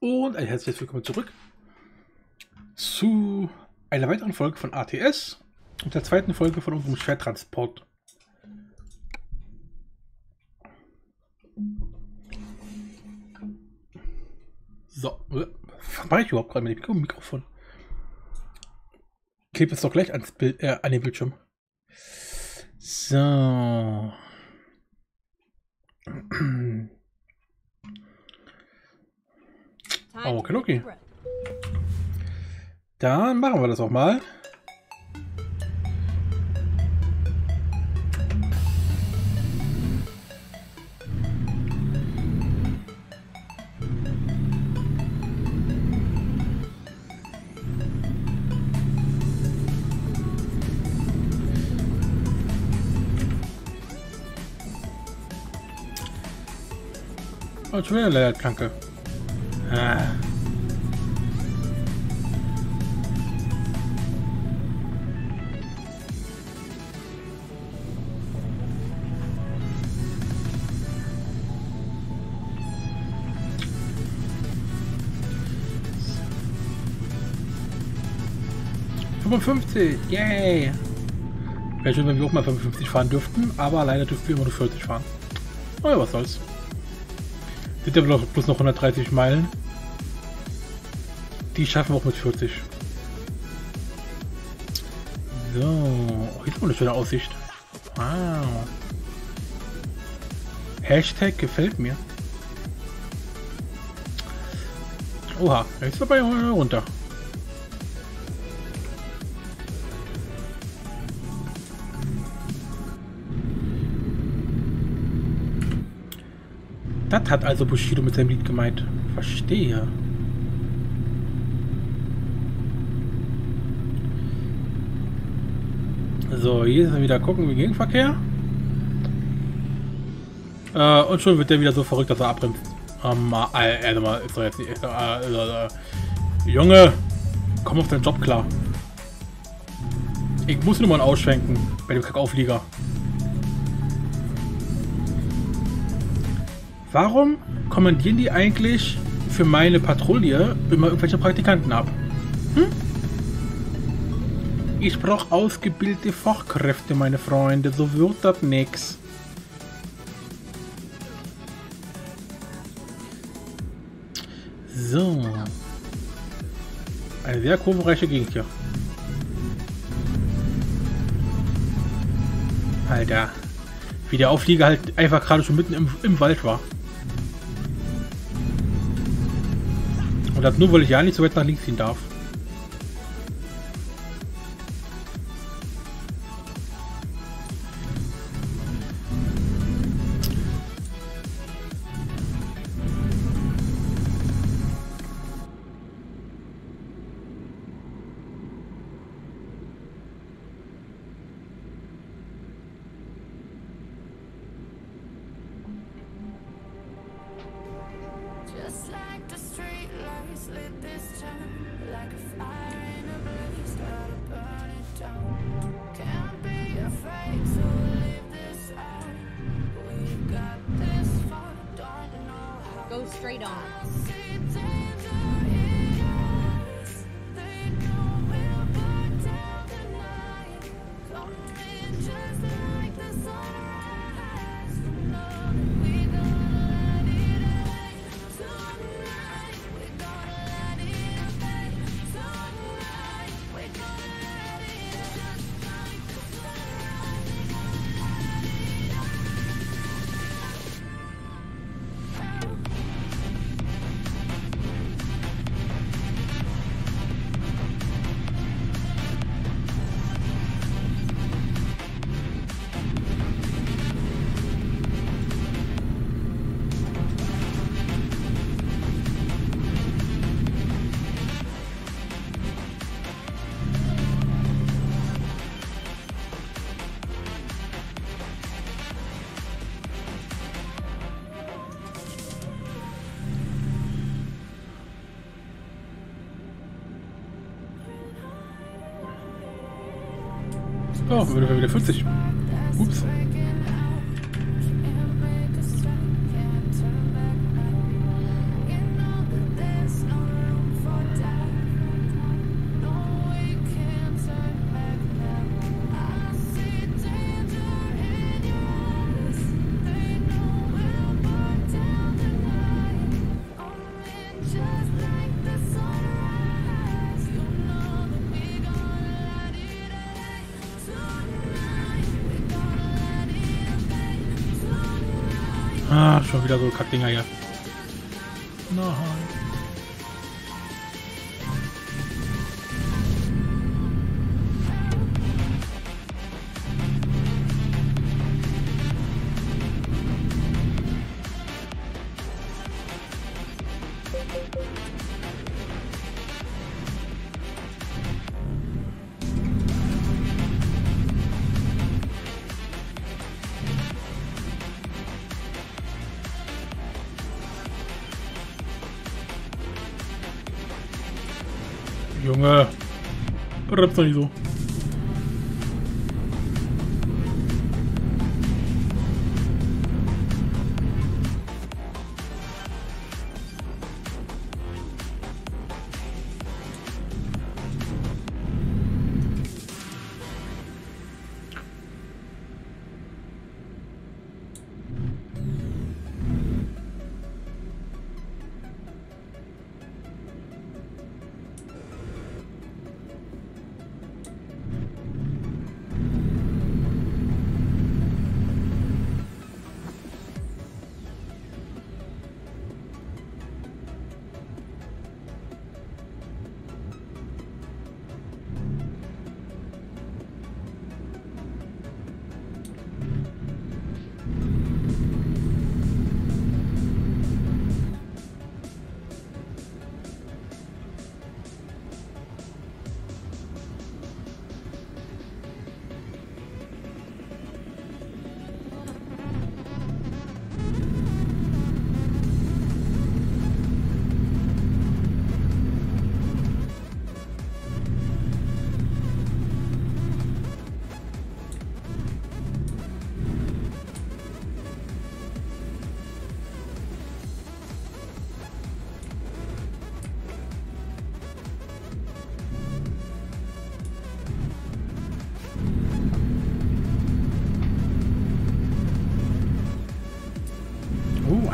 und ein herzliches Willkommen zurück zu einer weiteren Folge von ATS und der zweiten Folge von unserem Schwertransport. So, äh, was mache ich überhaupt gerade mit dem Mikrofon? Klebt es doch gleich ans Bild, äh, an den Bildschirm. So. Oh, okay, okay. Dann machen wir das auch mal. Oh, schon wieder eine Leitplanke. Ah. Fünfundfünfzig, yay! Wäre schön, wenn wir auch mal 55 fahren dürften, aber leider dürfen wir immer nur 40 fahren. Naja, was soll's. Sind ja bloß noch 130 Meilen. Die schaffen wir auch mit 40. So, oh, hier ist eine schöne Aussicht. Wow. Hashtag gefällt mir. Oha, jetzt dabei runter. Das hat also Bushido mit seinem Lied gemeint. Verstehe. So, hier ist er wieder gucken wie Gegenverkehr. Äh, und schon wird der wieder so verrückt, dass er abbremst. Ähm, äh, äh, mal, ist doch jetzt nicht, äh, äh, äh, Junge, komm auf deinen Job klar. Ich muss nur mal ausschwenken bei dem Kackauflieger. Warum kommandieren die eigentlich für meine Patrouille immer irgendwelche Praktikanten ab? Hm? Ich brauche ausgebildete Fachkräfte, meine Freunde. So wird das nix. So. Eine sehr kurvenreiche Gegend hier. Alter. Wie der Auflieger halt einfach gerade schon mitten im, im Wald war. Und das nur, weil ich ja nicht so weit nach links ziehen darf. Oh, wieder, wieder 40. Ups. Ah, schon wieder so Kackdinger hier. Nein. Junge. Bleibt doch nicht so.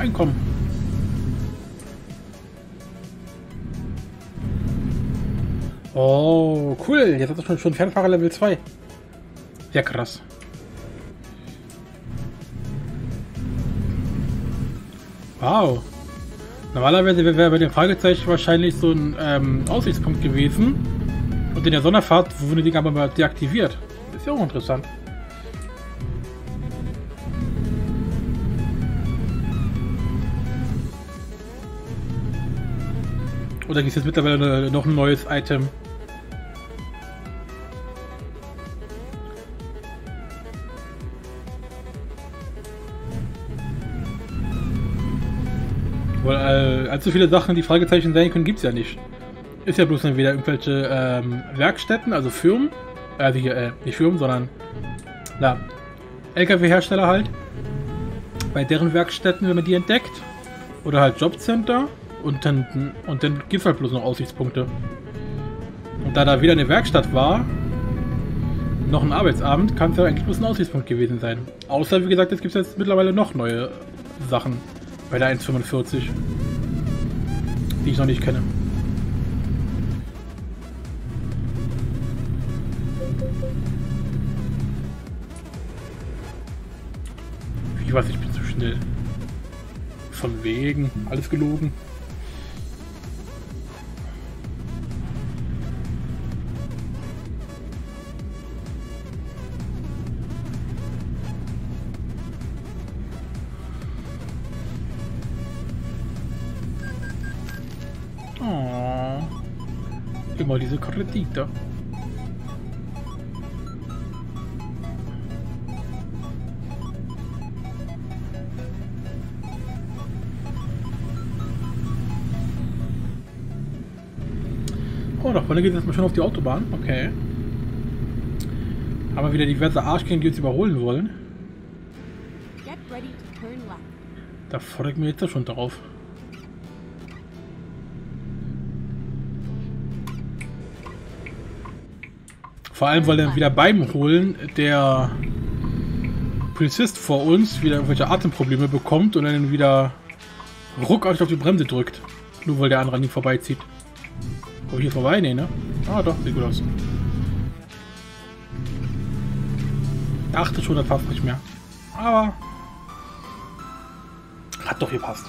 Oh, Einkommen. Oh, cool. Jetzt hat er schon, Fernfahrer Level 2. Sehr krass. Wow. Normalerweise wäre bei dem Fragezeichen wahrscheinlich so ein ähm, Aussichtspunkt gewesen. Und in der Sonderfahrt wurde die aber mal deaktiviert. Ist ja auch interessant. Oder gibt es jetzt mittlerweile noch ein neues Item? Weil äh, allzu viele Sachen, die Fragezeichen sein können, gibt es ja nicht. Ist ja bloß dann wieder irgendwelche ähm, Werkstätten, also Firmen, also hier, äh, nicht Firmen, sondern na, LKW-Hersteller halt. Bei deren Werkstätten, wenn man die entdeckt. Oder halt Jobcenter. Und dann, und dann gibt es halt bloß noch Aussichtspunkte. Und da da wieder eine Werkstatt war, noch ein Arbeitsabend, kann es ja eigentlich bloß ein Aussichtspunkt gewesen sein. Außer, wie gesagt, es gibt jetzt mittlerweile noch neue Sachen bei der 1.45, die ich noch nicht kenne. Wie was, ich bin zu schnell. Von wegen, alles gelogen. Immer diese Kredite. Oh, da vorne geht es erstmal schon auf die Autobahn. Okay. Haben wir wieder diverse Arschgänge, die uns überholen wollen. Da fordere ich mir jetzt schon drauf. Vor allem, weil dann wieder beim Holen der Polizist vor uns wieder irgendwelche Atemprobleme bekommt und dann wieder ruckartig auf die Bremse drückt. Nur weil der andere an ihm vorbeizieht. Komm ich hier vorbei? Nee, ne? Ah, doch, sieht gut aus. Dachte schon, das passt nicht mehr. Aber Hat doch gepasst.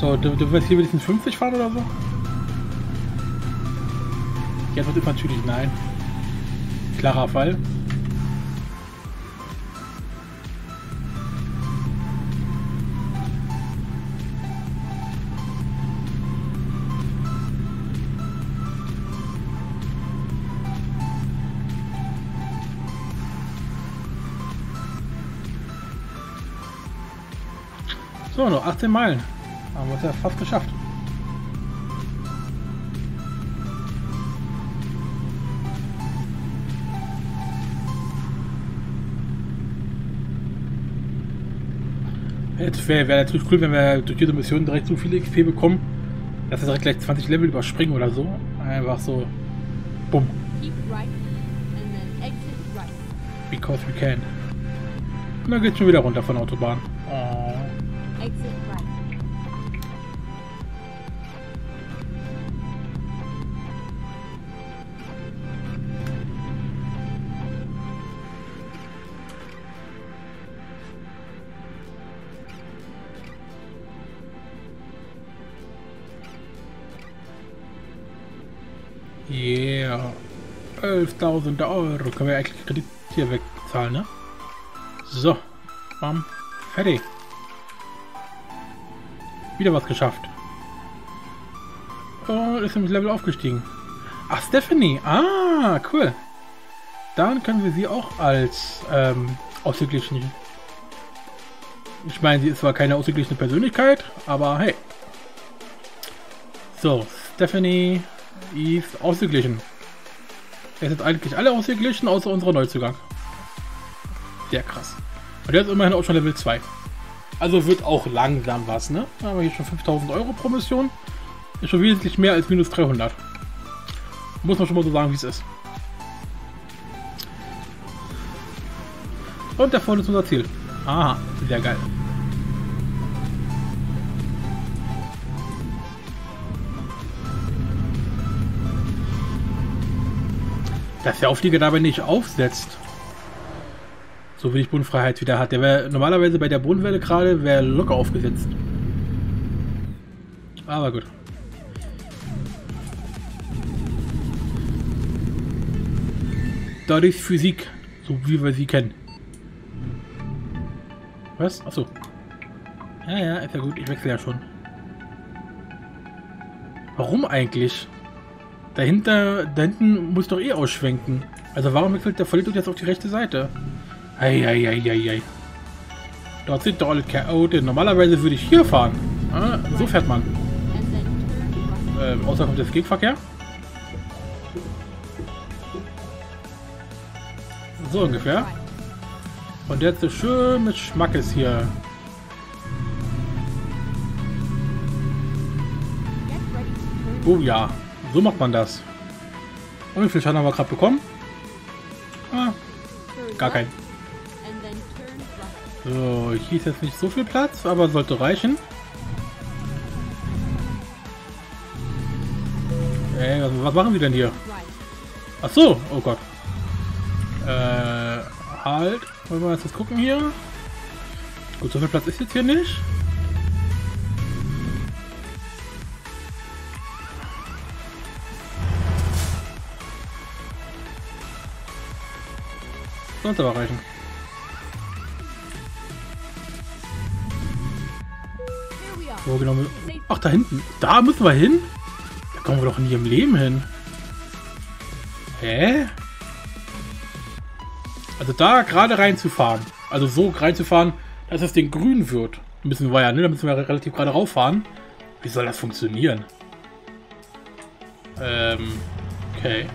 So, du, du willst hier wenigstens 50 fahren oder so? Die Antwort ist natürlich nein. Klarer Fall. So, noch 18 Meilen. Haben wir es ja fast geschafft. Jetzt wäre wär natürlich cool, wenn wir durch diese Mission direkt so viele XP bekommen, dass wir direkt gleich 20 Level überspringen oder so. Einfach so. Bumm. Because we can. Und dann geht's schon wieder runter von der Autobahn. Yeah. 11.000 Euro. Können wir eigentlich Kredit hier wegzahlen, ne? So. Bam. Fertig. Wieder was geschafft. Oh, ist im Level aufgestiegen. Ach, Stephanie. Ah, cool. Dann können wir sie auch als ähm, ausgeglichen. Ich meine, sie ist zwar keine ausgeglichene Persönlichkeit, aber hey. So, Stephanie ist ausgeglichen. Es sind eigentlich alle ausgeglichen, außer unserer Neuzugang. Sehr krass. Und ist immerhin auch schon Level 2. Also wird auch langsam was, ne? Da haben wir hier schon 5000 Euro pro Mission. Ist schon wesentlich mehr als minus 300. Muss man schon mal so sagen, wie es ist. Und da vorne ist unser Ziel. Aha, sehr geil. Dass der Auflieger dabei nicht aufsetzt. So wenig Bodenfreiheit wieder hat. Der wäre normalerweise bei der Bodenwelle gerade wäre locker aufgesetzt. Aber gut. Ist Physik, so wie wir sie kennen. Was? Achso. Ja, ja, ist ja gut. Ich wechsle ja schon. Warum eigentlich? Dahinter, da hinten muss doch eh ausschwenken. Also warum wechselt der Vollidiot jetzt auf die rechte Seite? Eieieiei. Dort sind doch alle Chaoten. Normalerweise würde ich hier fahren. Ah, so fährt man. Ähm, außer kommt das Gegenverkehr. So ungefähr. Und jetzt so schön mit Schmackes hier. Oh ja, so macht man das. Und wie viel Schaden haben wir gerade bekommen? Ah, gar kein. So, hier ist jetzt nicht so viel Platz, aber sollte reichen. Ey, was, was machen wir denn hier? Ach so, oh Gott. Äh, halt. Wollen wir jetzt gucken hier? Gut, so viel Platz ist jetzt hier nicht. Sonst aber reichen. Wo genau? Ach, da hinten. Da müssen wir hin? Da kommen wir doch nie im Leben hin. Hä? Also da gerade reinzufahren. Also so reinzufahren, dass das Ding grün wird. Müssen wir ja, ne? Da müssen wir relativ gerade rauffahren. Wie soll das funktionieren? Ähm, okay.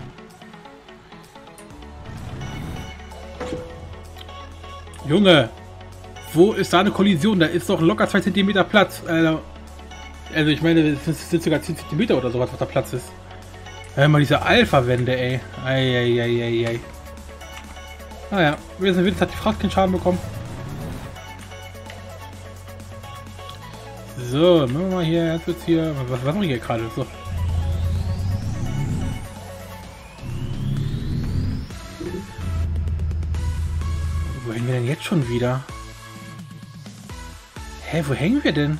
Junge, wo ist da eine Kollision? Da ist doch locker 2 cm Platz. Also, also ich meine, es sind sogar 10 cm oder sowas, was da Platz ist. Hör mal, diese Alpha-Wände, ey. Eieieiei. Naja, wir sind wenigstens hat die Fracht keinen Schaden bekommen. So, machen wir mal hier, jetzt wird's hier. Was, was machen wir hier gerade? So. Schon wieder? Hä, wo hängen wir denn?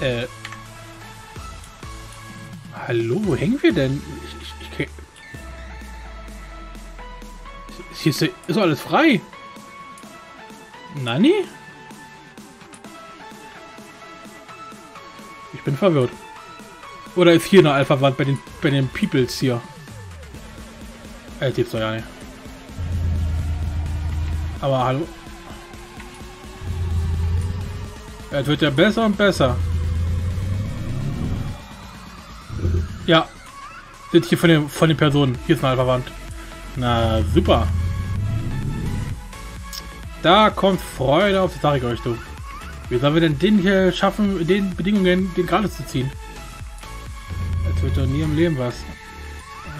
Äh. Hallo, wo hängen wir denn? Ich, ich, ich, Hier ist, ist alles frei. Nani? Ich bin verwirrt. Oder ist hier eine Alpha-Wand bei den, bei den Peoples hier? Äh, gibt's doch ja nicht. Aber hallo? Es wird ja besser und besser. Ja. Sind hier von den, von den Personen. Hier ist eine Alpha-Wand. Na, super. Da kommt Freude auf, das sag ich euch, du. Wie sollen wir denn den hier schaffen, den Bedingungen den gerade zu ziehen? Das wird doch nie im Leben was.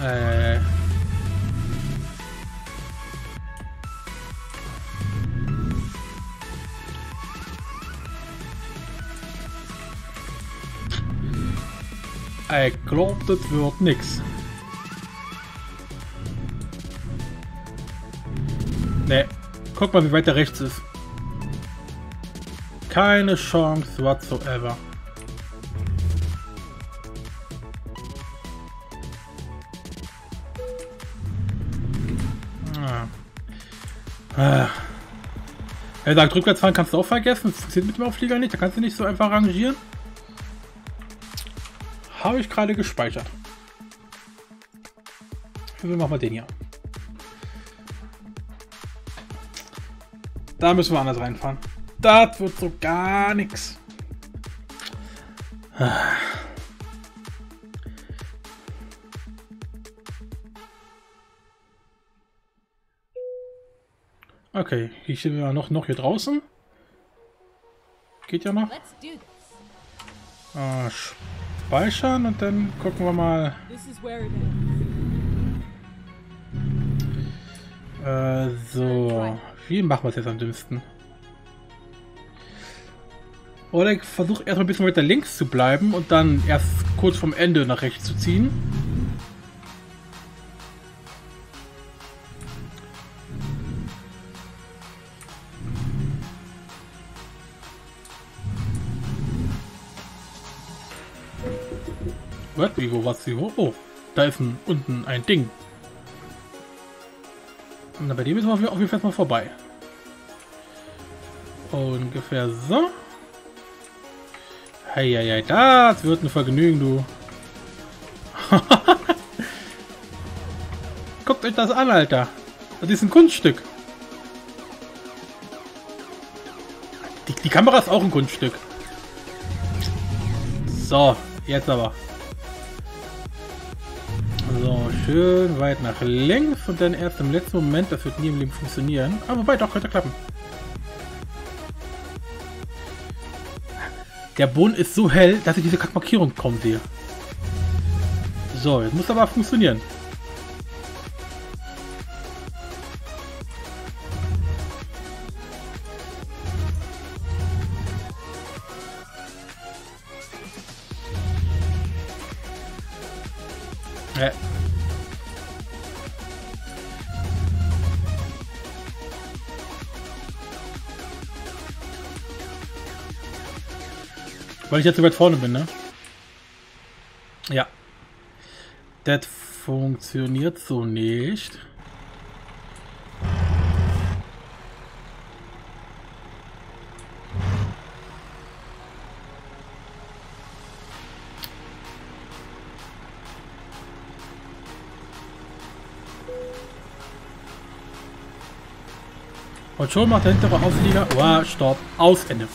Äh. Ich glaub, das wird nix. Ne, guck mal, wie weit der rechts ist. Keine Chance whatsoever. Ah. Er sagt, rückwärts fahren kannst du auch vergessen. Das funktioniert mit dem Auflieger nicht. Da kannst du nicht so einfach rangieren. Habe ich gerade gespeichert. Wir machen wir den hier. Da müssen wir anders reinfahren. Das wird so gar nichts. Okay, hier sind wir noch, noch hier draußen. Geht ja noch. Ah, speichern und dann gucken wir mal. Äh, so. Wie machen wir es jetzt am dümmsten? Oder ich versuche erstmal ein bisschen weiter links zu bleiben und dann erst kurz vom Ende nach rechts zu ziehen. Wo? Oh, da ist ein, unten ein Ding. Na, bei dem ist man auf jeden Fall mal vorbei. Ungefähr so. Heieiei, das wird ein Vergnügen, du. Guckt euch das an, Alter. Das ist ein Kunststück. Die, die Kamera ist auch ein Kunststück. So, jetzt aber. So, schön weit nach links und dann erst im letzten Moment, das wird nie im Leben funktionieren. Aber wobei, doch, könnte klappen. Der Boden ist so hell, dass ich diese Kackmarkierung kaum sehe. So, jetzt muss aber funktionieren. Weil ich jetzt so weit vorne bin, ne? Ja. Das funktioniert so nicht. Und schon macht der hintere Auflieger. Oh, stopp. Aus, Ende.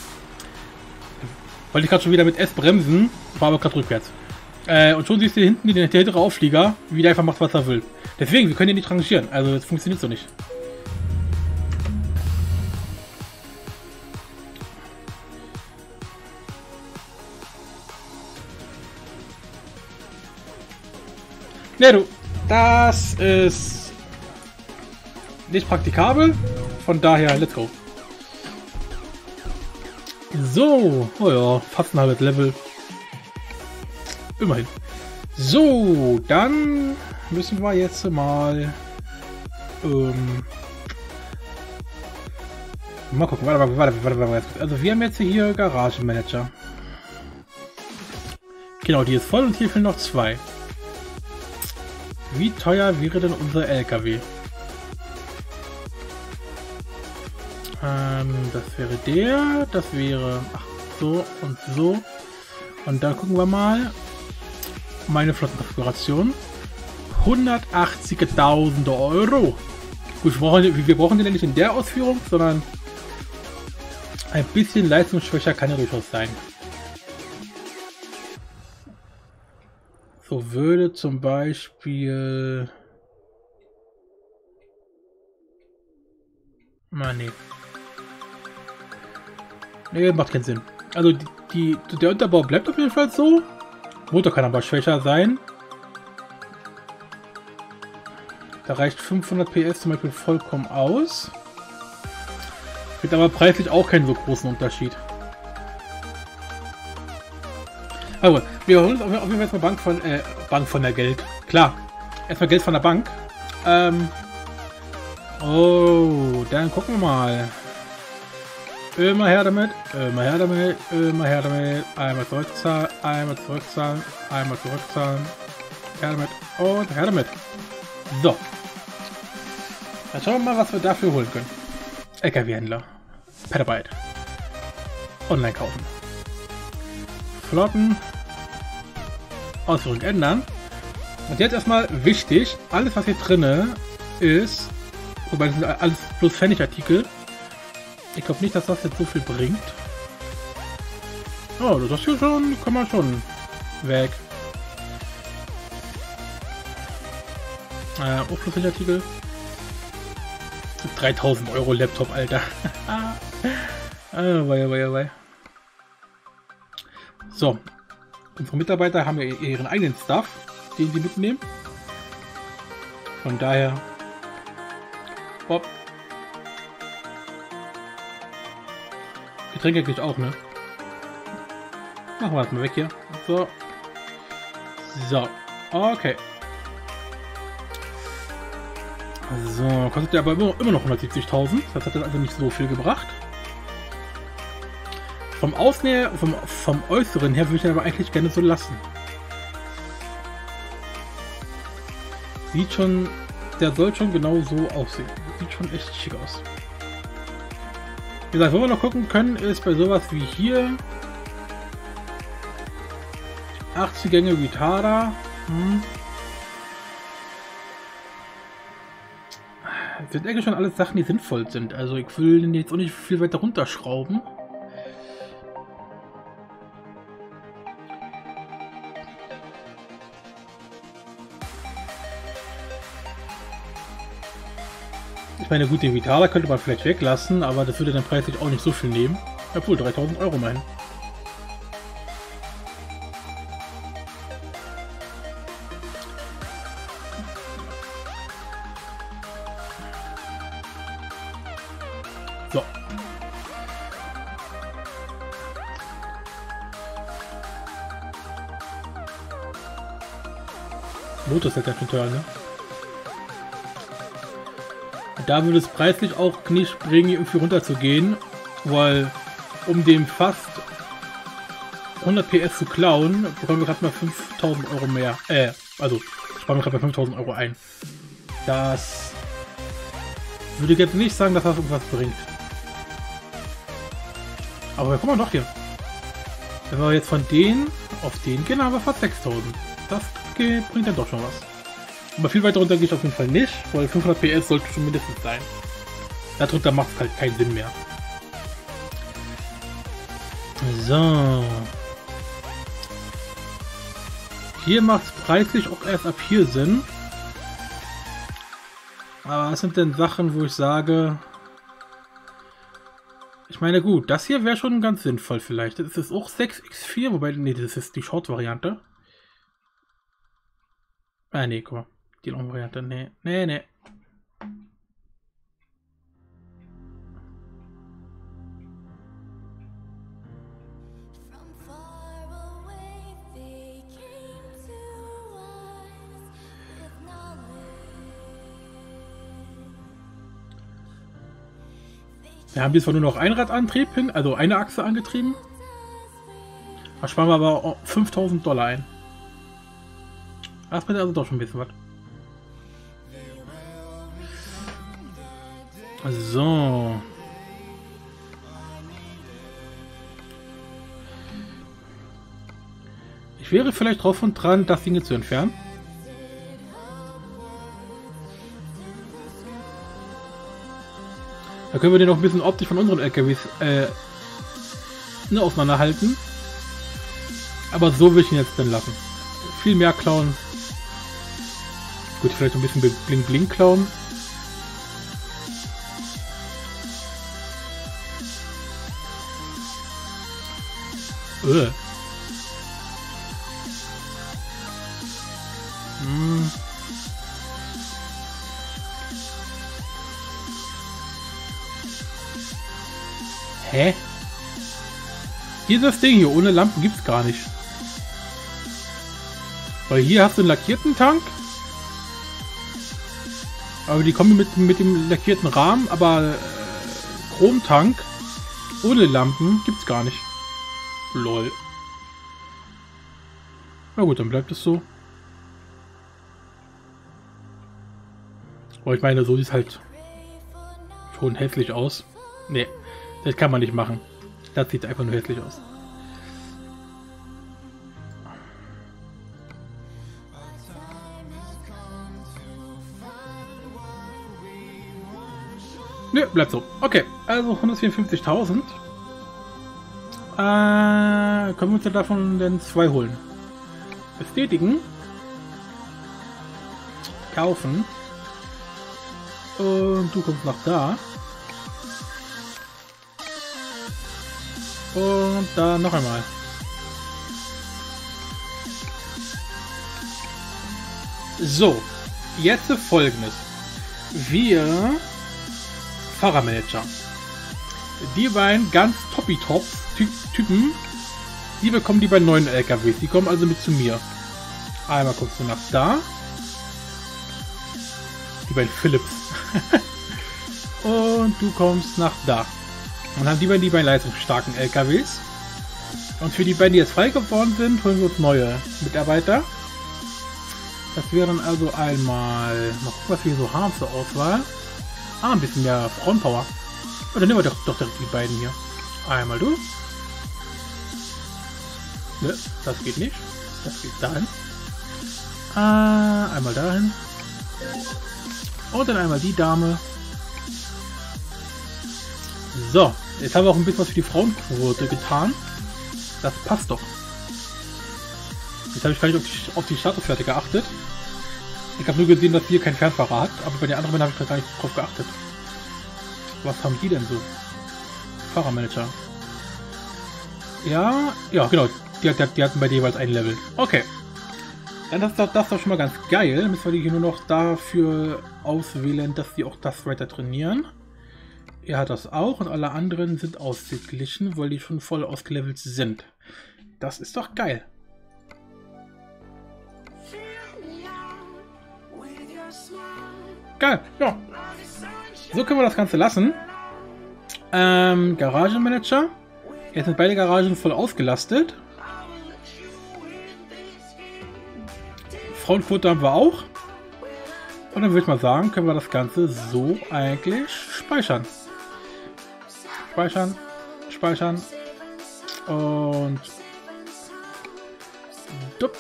Wollte ich gerade schon wieder mit S bremsen, war aber gerade rückwärts. Äh, und schon siehst du hinten den, hintere Auflieger, wie der einfach macht, was er will. Deswegen, wir können den nicht rangieren. Also, das funktioniert so nicht. Ne, du. Das ist nicht praktikabel. Von daher, let's go. So, oh ja, fast ein halbes Level. Immerhin. So, dann müssen wir jetzt mal ähm, Mal gucken, warte, warte, warte, warte, warte. Also wir haben jetzt hier Garagenmanager. Genau, die ist voll und hier fehlen noch zwei. Wie teuer wäre denn unser LKW? Ähm, das wäre der, das wäre ach, so und so. Und dann gucken wir mal. Meine Flottenkonfiguration. 180.000 Euro. Gut, wir brauchen, wir brauchen den ja nicht in der Ausführung, sondern ein bisschen leistungsschwächer kann er durchaus sein. So würde zum Beispiel... Ah, nee. Nee, macht keinen Sinn. Also die, die, der Unterbau bleibt auf jeden Fall so. Motor kann aber schwächer sein. Da reicht 500 PS zum Beispiel vollkommen aus. Gibt aber preislich auch keinen so großen Unterschied. Also, wir holen uns auf jeden Fall erstmal Bank von, äh, Bank von der Geld. Klar. Erstmal Geld von der Bank. Ähm. Oh, dann gucken wir mal. Immer her damit, immer her damit, immer her damit. Einmal zurückzahlen, einmal zurückzahlen, einmal zurückzahlen. Her damit und her damit. So. Dann schauen wir mal, was wir dafür holen können. LKW-Händler. Petabyte. Online kaufen. Flotten. Ausführung ändern. Und jetzt erstmal wichtig, alles was hier drinne ist, wobei das sind alles plus Pfennig-Artikel. Ich glaube nicht, dass das jetzt so viel bringt. Oh, das hier schon, kann man schon weg. Äh, Pfennig-Artikel. 3000 Euro Laptop, Alter. ah, wei, wei, wei. So. Unsere Mitarbeiter haben ja ihren eigenen Stuff, den sie mitnehmen. Von daher... Bob. Getränke kriegt auch, ne? Machen wir das mal weg hier. So. So. Okay. So, kostet ja aber immer noch 170.000. Das hat dann also nicht so viel gebracht. Vom Außen her, vom, vom Äußeren her würde ich aber eigentlich gerne so lassen. Sieht schon, der soll schon genau so aussehen. Sieht schon echt schick aus. Wie gesagt, wo wir noch gucken können, ist bei sowas wie hier 80 Gänge Vitara. Hm. Das sind eigentlich schon alles Sachen, die sinnvoll sind. Also ich will den jetzt auch nicht viel weiter runterschrauben. Ich meine, gut, den Vitala könnte man vielleicht weglassen, aber das würde dann preislich auch nicht so viel nehmen. Obwohl, 3000 Euro meinen. So. Halt ganz schön teuer, ne? Da würde es preislich auch nicht bringen, irgendwie runter zu gehen, weil um dem fast 100 PS zu klauen, bekommen wir gerade mal 5000 Euro mehr. Äh, also sparen wir gerade mal 5000 Euro ein. Das würde ich jetzt nicht sagen, dass das irgendwas bringt. Aber guck mal noch hier. Wenn wir jetzt von denen auf den gehen, haben wir fast 6000. Das bringt dann doch schon was. Aber viel weiter runter gehe ich auf jeden Fall nicht, weil 500 PS sollte schon mindestens sein. Darunter macht es halt keinen Sinn mehr. So. Hier macht es preislich auch erst ab hier Sinn. Aber was sind denn Sachen, wo ich sage... Ich meine, gut, das hier wäre schon ganz sinnvoll vielleicht. Das ist auch 6x4, wobei, nee, das ist die Short-Variante. Ah, nee, guck mal. Die Long-Variante, nee. Nee, nee. Wir haben jetzt zwar nur noch Einradantrieb hin, also eine Achse angetrieben. Da sparen wir aber 5000 Dollar ein. Das bringt also doch schon ein bisschen was. So. Ich wäre vielleicht drauf und dran, das Ding zu entfernen. Da können wir den noch ein bisschen optisch von unseren LKWs äh, ne, auseinanderhalten. Aber so will ich ihn jetzt dann lassen. Viel mehr klauen. Gut, vielleicht ein bisschen Bling Bling klauen. Ugh. Hm. Hä? Dieses Ding hier ohne Lampen gibt's gar nicht. Weil hier hast du einen lackierten Tank. Aber die kommen mit, mit dem lackierten Rahmen, aber äh, Chromtank ohne Lampen gibt's gar nicht. Lol. Na gut, dann bleibt es so. Aber ich meine, so sieht es halt schon hässlich aus. Nee, das kann man nicht machen. Das sieht einfach nur hässlich aus. Nö, bleibt so. Okay, also 154.000. Äh, können wir uns ja davon denn zwei holen? Bestätigen. Kaufen. Und du kommst nach da. Und da noch einmal. So, jetzt folgendes. Wir Fahrermanager. Die beiden ganz toppy-top Typen, die bekommen die bei neuen LKWs. Die kommen also mit zu mir. Einmal kommst du nach da. Die beiden Philips. Und du kommst nach da. Und dann haben die beiden die beiden leistungsstarken LKWs. Und für die beiden, die jetzt frei geworden sind, holen wir uns neue Mitarbeiter. Das wären also einmal, mal gucken, was wir so haben zur Auswahl. Ah, ein bisschen mehr Frauenpower. Oder nehmen wir doch, doch direkt die beiden hier. Einmal du. Ne, das geht nicht. Das geht dahin. Ah, einmal dahin. Und dann einmal die Dame. So, jetzt haben wir auch ein bisschen was für die Frauenquote getan. Das passt doch. Jetzt habe ich gar auf die, auf Statuswerte geachtet. Ich habe nur gesehen, dass hier kein Fernfahrer hat, aber bei den anderen habe ich gar nicht drauf geachtet. Was haben die denn so? Fahrermanager. Ja, ja, genau. Die, die, die hatten bei jeweils ein Level. Okay. Dann ist das, das doch schon mal ganz geil. Müssen wir die hier nur noch dafür auswählen, dass die auch das weiter trainieren. Er hat das auch und alle anderen sind ausgeglichen, weil die schon voll ausgelevelt sind. Das ist doch geil. Geil, ja. So können wir das Ganze lassen. Ähm, Garagenmanager. Jetzt sind beide Garagen voll ausgelastet. Frauenquote haben wir auch. Und dann würde ich mal sagen, können wir das Ganze so eigentlich speichern. Speichern, speichern und dupp.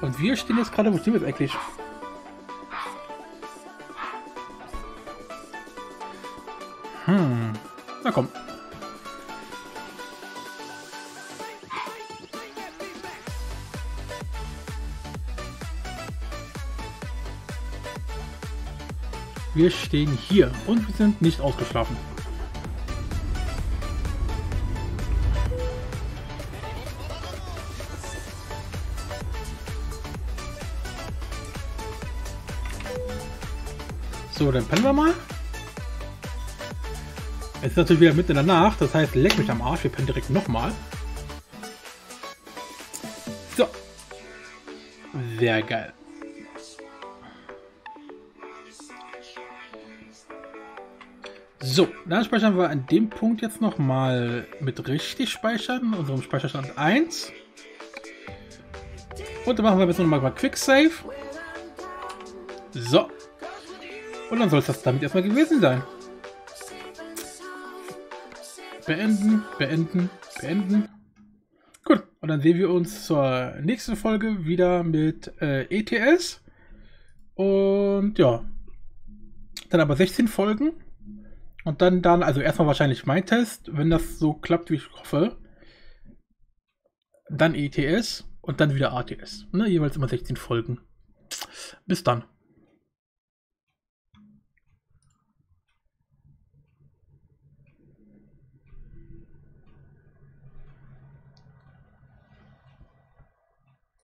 Und wir stehen jetzt gerade, wo stehen wir jetzt eigentlich? Wir stehen hier und wir sind nicht ausgeschlafen. So, dann pennen wir mal. Es ist natürlich wieder mitten in der Nacht, das heißt, leck mich am Arsch, wir pennen direkt nochmal. So. Sehr geil. So, dann speichern wir an dem Punkt jetzt nochmal mit richtig speichern, unserem Speicherstand 1. Und dann machen wir jetzt nochmal mal Quick Save. So. Und dann soll es das damit erstmal gewesen sein. Beenden, beenden, beenden. Gut, und dann sehen wir uns zur nächsten Folge wieder mit äh, ETS. Und ja, dann aber 16 Folgen. Und dann, dann, also erstmal wahrscheinlich mein Test, wenn das so klappt, wie ich hoffe. Dann ETS und dann wieder ATS. Ne? Jeweils immer 16 Folgen. Bis dann.